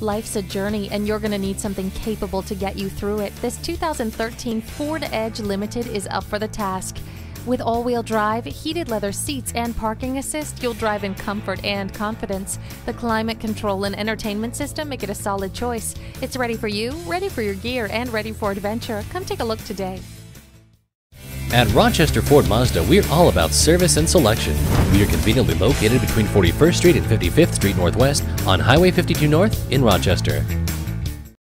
Life's a journey, and you're going to need something capable to get you through it. This 2013 Ford Edge Limited is up for the task. With all wheel drive, heated leather seats, and parking assist, you'll drive in comfort and confidence. The climate control and entertainment system make it a solid choice. It's ready for you, ready for your gear, and ready for adventure. Come take a look today. At Rochester Ford Mazda, we're all about service and selection. We are conveniently located between 41st Street and 55th Street Northwest on Highway 52 North in Rochester.